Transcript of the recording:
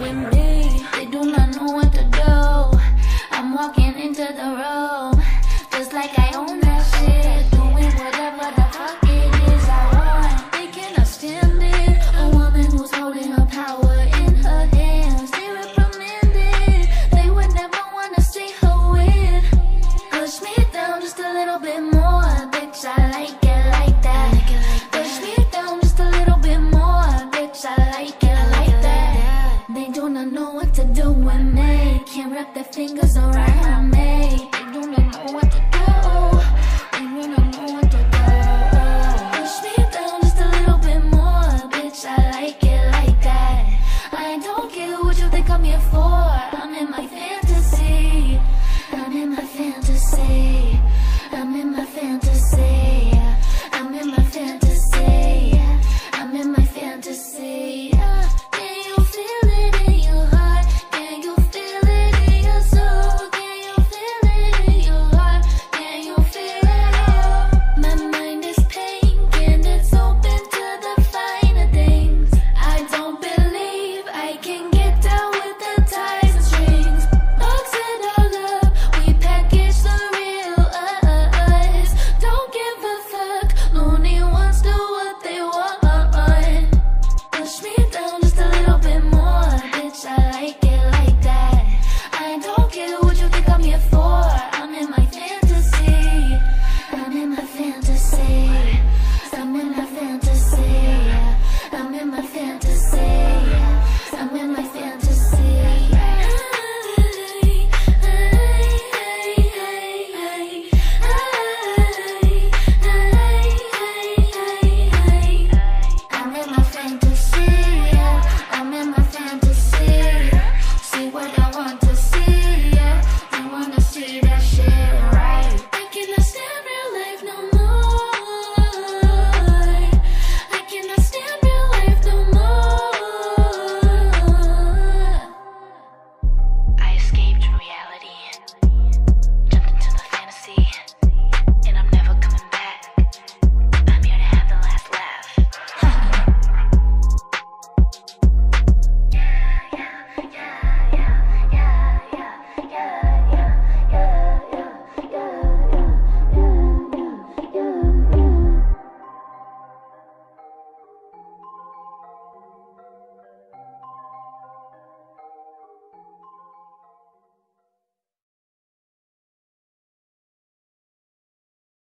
with me. They do not know what to do. I'm walking into the room, just like I own that shit. Doing whatever the fuck it is I want. They cannot stand it. A woman who's holding her power in her hands. They reprimand it. They would never wanna see her win. Push me down just a little bit more, Fingers around me. They do not know what to do. They do not know what to do. Push me down just a little bit more, bitch. I like it like that. I don't care what you think I'm here for. I'm in my fantasy. I'm in my fantasy. I'm in my fantasy. I'm in my fantasy. Like it like that. I don't care what